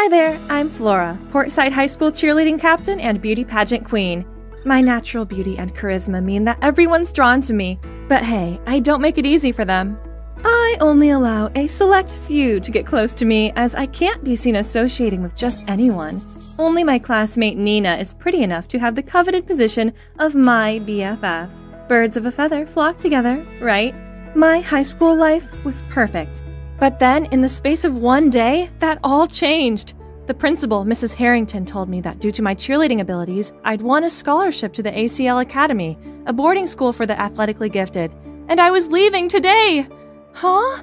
Hi there, I'm Flora, Portside High School cheerleading captain and beauty pageant queen. My natural beauty and charisma mean that everyone's drawn to me, but hey, I don't make it easy for them. I only allow a select few to get close to me as I can't be seen associating with just anyone. Only my classmate Nina is pretty enough to have the coveted position of my BFF. Birds of a feather flock together, right? My high school life was perfect. But then, in the space of one day, that all changed. The principal, Mrs. Harrington, told me that due to my cheerleading abilities, I'd won a scholarship to the ACL Academy, a boarding school for the athletically gifted, and I was leaving today. Huh?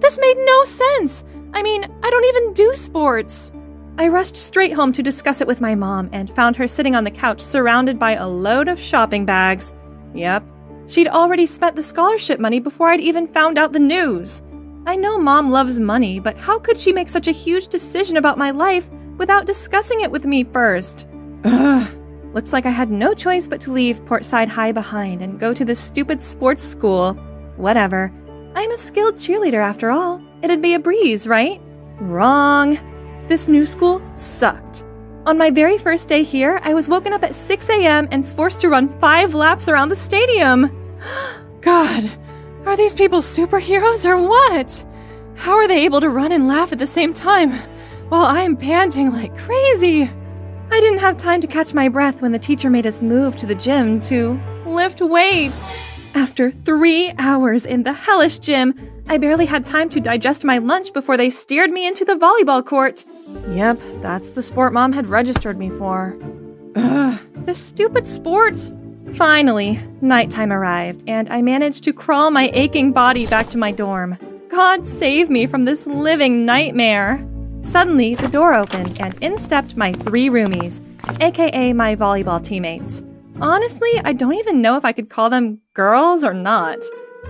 This made no sense. I mean, I don't even do sports. I rushed straight home to discuss it with my mom and found her sitting on the couch surrounded by a load of shopping bags. Yep, she'd already spent the scholarship money before I'd even found out the news. I know mom loves money, but how could she make such a huge decision about my life without discussing it with me first? Ugh. Looks like I had no choice but to leave Portside High behind and go to this stupid sports school. Whatever. I'm a skilled cheerleader after all. It'd be a breeze, right? Wrong. This new school sucked. On my very first day here, I was woken up at 6 a.m. and forced to run five laps around the stadium. God, are these people superheroes or what? How are they able to run and laugh at the same time while I'm panting like crazy? I didn't have time to catch my breath when the teacher made us move to the gym to lift weights. After three hours in the hellish gym, I barely had time to digest my lunch before they steered me into the volleyball court. Yep, that's the sport mom had registered me for. Ugh, this stupid sport. Finally, nighttime arrived, and I managed to crawl my aching body back to my dorm. God save me from this living nightmare. Suddenly, the door opened, and in stepped my three roomies, aka my volleyball teammates. Honestly, I don't even know if I could call them girls or not.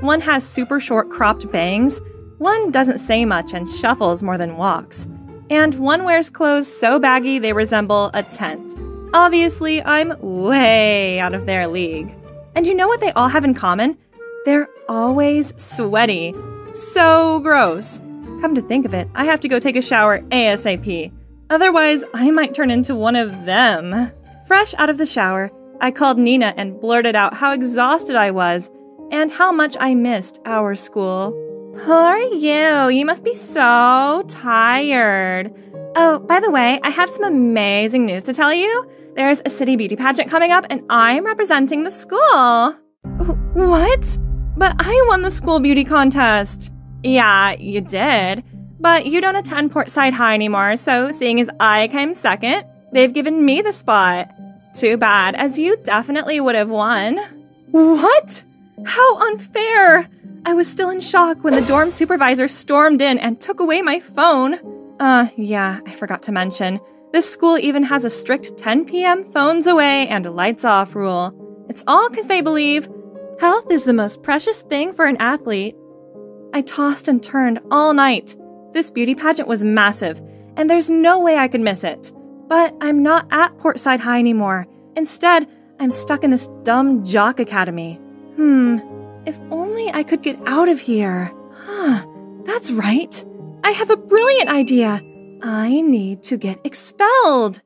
One has super short cropped bangs, one doesn't say much and shuffles more than walks, and one wears clothes so baggy they resemble a tent. Obviously, I'm way out of their league. And you know what they all have in common? They're always sweaty. So gross. Come to think of it, I have to go take a shower ASAP. Otherwise, I might turn into one of them. Fresh out of the shower, I called Nina and blurted out how exhausted I was and how much I missed our school. Poor you, you must be so tired. Oh, by the way, I have some amazing news to tell you. There's a city beauty pageant coming up, and I'm representing the school. What? But I won the school beauty contest. Yeah, you did. But you don't attend Portside High anymore, so seeing as I came second, they've given me the spot. Too bad, as you definitely would have won. What? How unfair! I was still in shock when the dorm supervisor stormed in and took away my phone. Uh, yeah, I forgot to mention. This school even has a strict 10 p.m. phones away and lights off rule. It's all because they believe health is the most precious thing for an athlete. I tossed and turned all night. This beauty pageant was massive, and there's no way I could miss it. But I'm not at Portside High anymore. Instead, I'm stuck in this dumb jock academy. Hmm, if only I could get out of here. Huh, that's right. I have a brilliant idea. I need to get expelled.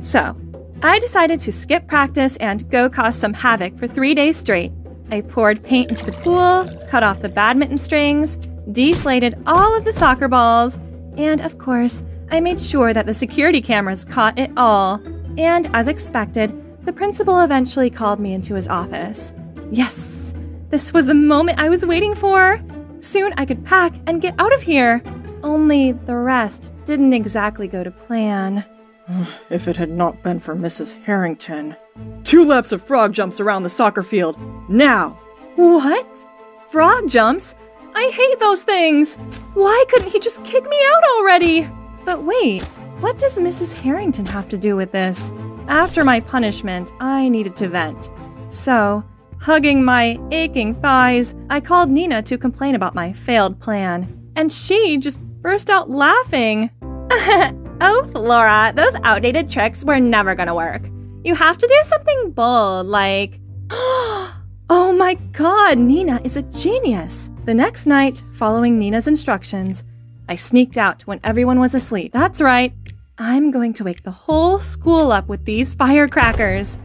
So, I decided to skip practice and go cause some havoc for three days straight. I poured paint into the pool, cut off the badminton strings, deflated all of the soccer balls, and of course, I made sure that the security cameras caught it all. And as expected, the principal eventually called me into his office. Yes, this was the moment I was waiting for. Soon I could pack and get out of here. Only the rest didn't exactly go to plan. if it had not been for Mrs. Harrington. Two laps of frog jumps around the soccer field. Now! What? Frog jumps? I hate those things! Why couldn't he just kick me out already? But wait, what does Mrs. Harrington have to do with this? After my punishment, I needed to vent. So, hugging my aching thighs, I called Nina to complain about my failed plan. And she just burst out laughing. oh, Flora, those outdated tricks were never gonna work. You have to do something bold, like. oh my god, Nina is a genius! The next night, following Nina's instructions, I sneaked out when everyone was asleep. That's right, I'm going to wake the whole school up with these firecrackers.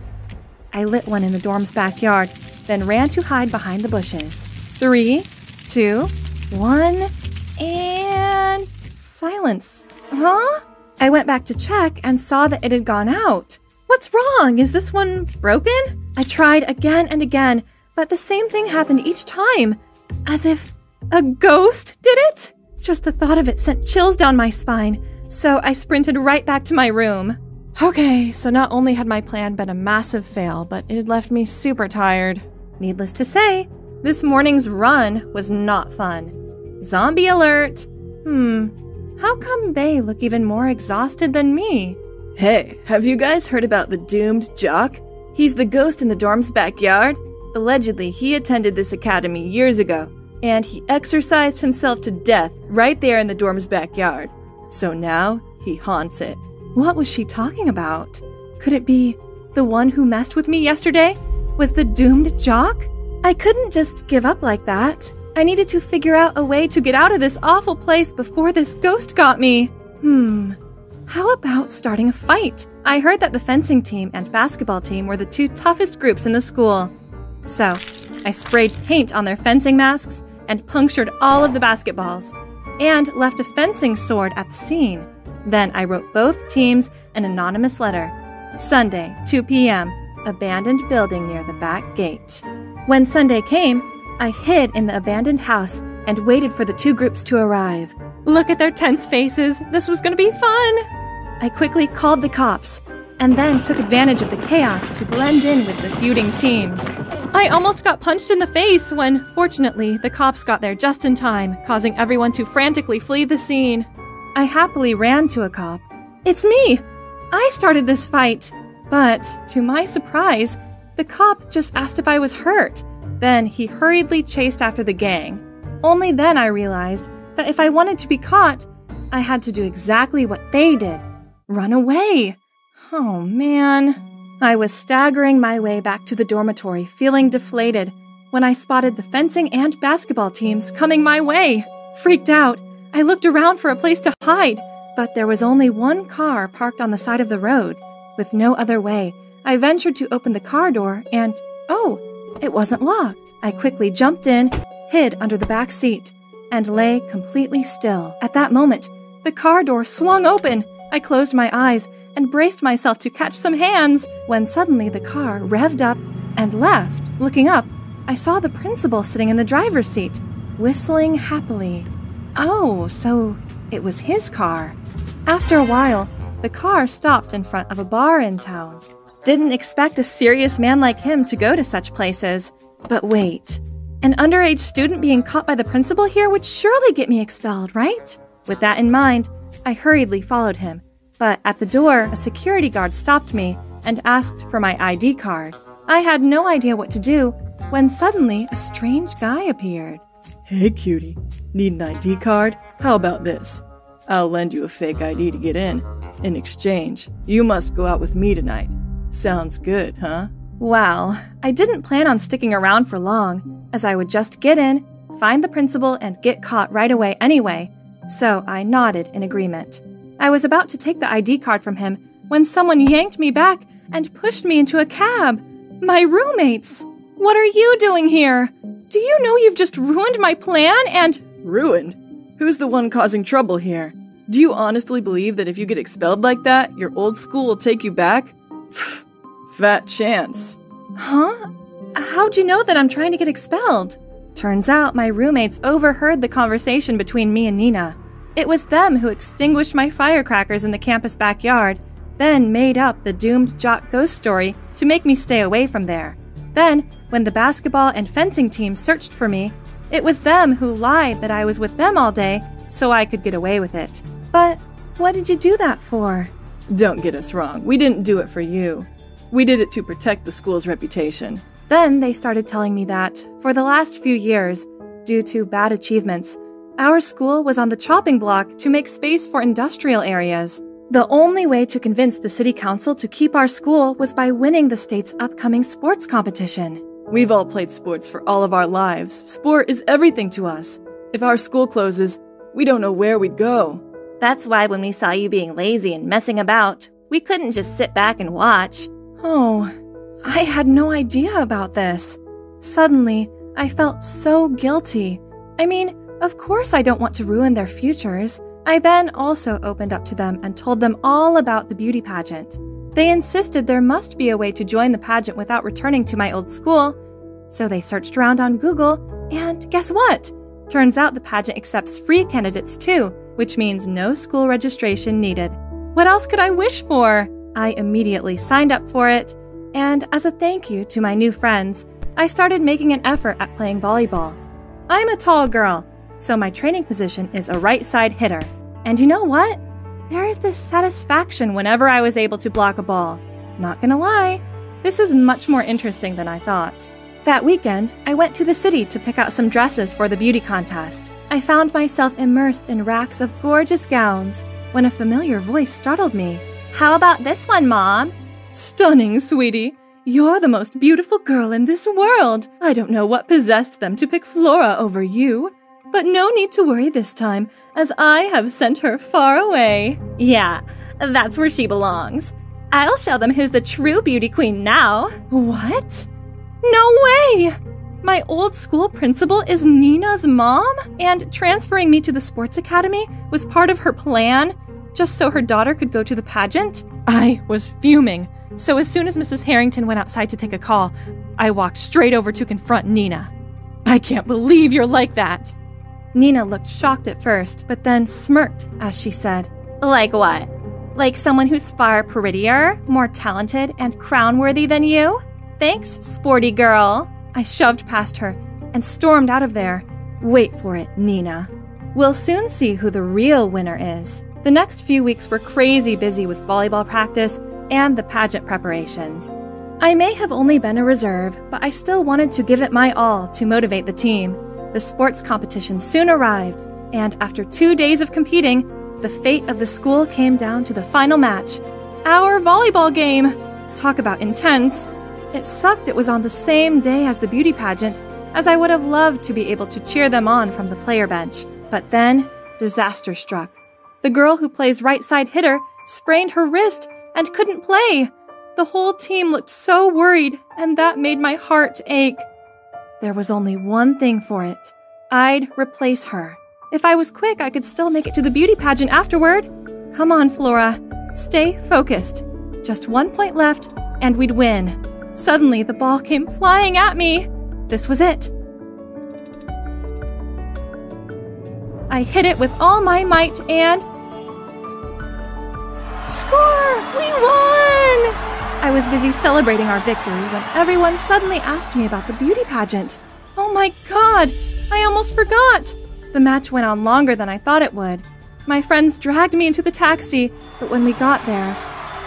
I lit one in the dorm's backyard, then ran to hide behind the bushes. Three, two, one, and silence. Huh? I went back to check and saw that it had gone out. What's wrong? Is this one broken? I tried again and again, but the same thing happened each time. As if a ghost did it? Just the thought of it sent chills down my spine, so I sprinted right back to my room. Okay, so not only had my plan been a massive fail, but it had left me super tired. Needless to say, this morning's run was not fun. Zombie alert! Hmm, how come they look even more exhausted than me? Hey, have you guys heard about the doomed jock? He's the ghost in the dorm's backyard. Allegedly, he attended this academy years ago, and he exercised himself to death right there in the dorm's backyard. So now he haunts it. What was she talking about? Could it be the one who messed with me yesterday? Was the doomed jock? I couldn't just give up like that. I needed to figure out a way to get out of this awful place before this ghost got me. Hmm. How about starting a fight? I heard that the fencing team and basketball team were the two toughest groups in the school. So, I sprayed paint on their fencing masks and punctured all of the basketballs, and left a fencing sword at the scene. Then I wrote both teams an anonymous letter. Sunday, 2 p.m., abandoned building near the back gate. When Sunday came, I hid in the abandoned house and waited for the two groups to arrive. Look at their tense faces. This was going to be fun. I quickly called the cops and then took advantage of the chaos to blend in with the feuding teams. I almost got punched in the face when, fortunately, the cops got there just in time, causing everyone to frantically flee the scene. I happily ran to a cop. It's me! I started this fight. But, to my surprise, the cop just asked if I was hurt then he hurriedly chased after the gang. Only then I realized that if I wanted to be caught, I had to do exactly what they did run away. Oh man. I was staggering my way back to the dormitory, feeling deflated, when I spotted the fencing and basketball teams coming my way. Freaked out, I looked around for a place to hide, but there was only one car parked on the side of the road. With no other way, I ventured to open the car door and, oh, it wasn't locked. I quickly jumped in, hid under the back seat, and lay completely still. At that moment, the car door swung open. I closed my eyes and braced myself to catch some hands when suddenly the car revved up and left. Looking up, I saw the principal sitting in the driver's seat, whistling happily. Oh, so it was his car. After a while, the car stopped in front of a bar in town. Didn't expect a serious man like him to go to such places. But wait, an underage student being caught by the principal here would surely get me expelled, right? With that in mind, I hurriedly followed him. But at the door, a security guard stopped me and asked for my ID card. I had no idea what to do when suddenly a strange guy appeared. Hey, cutie. Need an ID card? How about this? I'll lend you a fake ID to get in. In exchange, you must go out with me tonight. Sounds good, huh? Well, I didn't plan on sticking around for long, as I would just get in, find the principal, and get caught right away anyway, so I nodded in agreement. I was about to take the ID card from him when someone yanked me back and pushed me into a cab. My roommates! What are you doing here? Do you know you've just ruined my plan and. Ruined? Who's the one causing trouble here? Do you honestly believe that if you get expelled like that, your old school will take you back? Fat chance. Huh? How'd you know that I'm trying to get expelled? Turns out my roommates overheard the conversation between me and Nina. It was them who extinguished my firecrackers in the campus backyard, then made up the doomed jock ghost story to make me stay away from there. Then, when the basketball and fencing teams searched for me, it was them who lied that I was with them all day so I could get away with it. But what did you do that for? Don't get us wrong, we didn't do it for you. We did it to protect the school's reputation. Then they started telling me that, for the last few years, due to bad achievements, our school was on the chopping block to make space for industrial areas. The only way to convince the city council to keep our school was by winning the state's upcoming sports competition. We've all played sports for all of our lives. Sport is everything to us. If our school closes, we don't know where we'd go. That's why when we saw you being lazy and messing about, we couldn't just sit back and watch. Oh, I had no idea about this. Suddenly, I felt so guilty. I mean, of course I don't want to ruin their futures. I then also opened up to them and told them all about the beauty pageant. They insisted there must be a way to join the pageant without returning to my old school. So they searched around on Google, and guess what? Turns out the pageant accepts free candidates too, which means no school registration needed. What else could I wish for? I immediately signed up for it, and as a thank you to my new friends, I started making an effort at playing volleyball. I'm a tall girl, so my training position is a right side hitter. And you know what? There is this satisfaction whenever I was able to block a ball. Not gonna lie, this is much more interesting than I thought. That weekend, I went to the city to pick out some dresses for the beauty contest. I found myself immersed in racks of gorgeous gowns when a familiar voice startled me. How about this one, Mom? Stunning, sweetie. You're the most beautiful girl in this world. I don't know what possessed them to pick Flora over you. But no need to worry this time, as I have sent her far away. Yeah, that's where she belongs. I'll show them who's the true beauty queen now. What? No way! My old school principal is Nina's mom? And transferring me to the sports academy was part of her plan, just so her daughter could go to the pageant? I was fuming. So as soon as Mrs. Harrington went outside to take a call, I walked straight over to confront Nina. I can't believe you're like that. Nina looked shocked at first, but then smirked as she said, Like what? Like someone who's far prettier, more talented, and crown worthy than you? Thanks, sporty girl. I shoved past her and stormed out of there. Wait for it, Nina. We'll soon see who the real winner is. The next few weeks were crazy busy with volleyball practice and the pageant preparations. I may have only been a reserve, but I still wanted to give it my all to motivate the team. The sports competition soon arrived, and after two days of competing, the fate of the school came down to the final match our volleyball game. Talk about intense. It sucked it was on the same day as the beauty pageant, as I would have loved to be able to cheer them on from the player bench. But then, disaster struck. The girl who plays right side hitter sprained her wrist and couldn't play. The whole team looked so worried, and that made my heart ache. There was only one thing for it I'd replace her. If I was quick, I could still make it to the beauty pageant afterward. Come on, Flora. Stay focused. Just one point left, and we'd win. Suddenly, the ball came flying at me. This was it. I hit it with all my might and. Score! We won! I was busy celebrating our victory when everyone suddenly asked me about the beauty pageant. Oh my god! I almost forgot! The match went on longer than I thought it would. My friends dragged me into the taxi, but when we got there,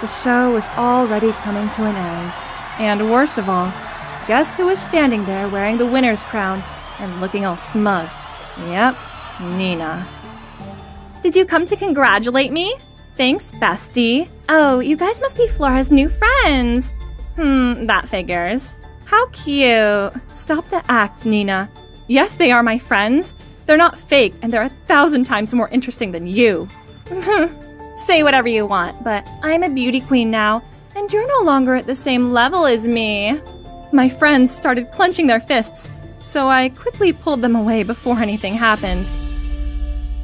the show was already coming to an end. And worst of all, guess who was standing there wearing the winner's crown and looking all smug? Yep, Nina. Did you come to congratulate me? Thanks, bestie. Oh, you guys must be Flora's new friends. Hmm, that figures. How cute. Stop the act, Nina. Yes, they are my friends. They're not fake, and they're a thousand times more interesting than you. Say whatever you want, but I'm a beauty queen now, and you're no longer at the same level as me. My friends started clenching their fists, so I quickly pulled them away before anything happened.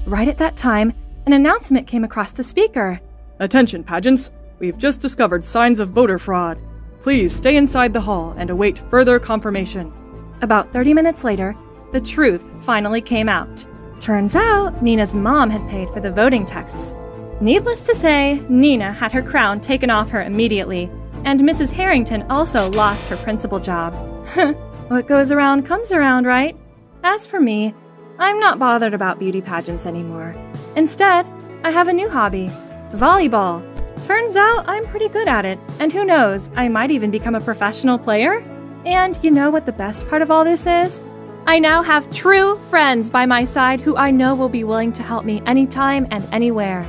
Right at that time, an announcement came across the speaker. Attention, pageants! We've just discovered signs of voter fraud. Please stay inside the hall and await further confirmation. About 30 minutes later, the truth finally came out. Turns out, Nina's mom had paid for the voting texts. Needless to say, Nina had her crown taken off her immediately, and Mrs. Harrington also lost her principal job. what goes around comes around, right? As for me, I'm not bothered about beauty pageants anymore. Instead, I have a new hobby volleyball. Turns out I'm pretty good at it, and who knows, I might even become a professional player? And you know what the best part of all this is? I now have true friends by my side who I know will be willing to help me anytime and anywhere.